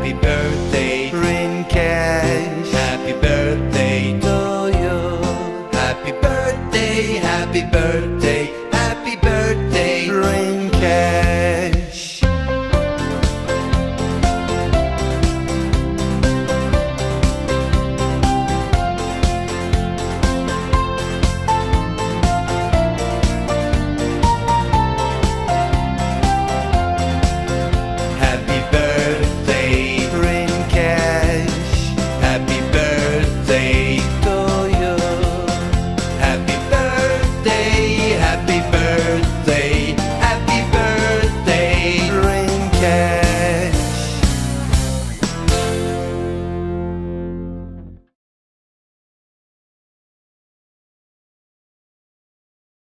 Happy birthday, Rin. Cash. Happy birthday Toyo. Happy birthday, happy birthday. day.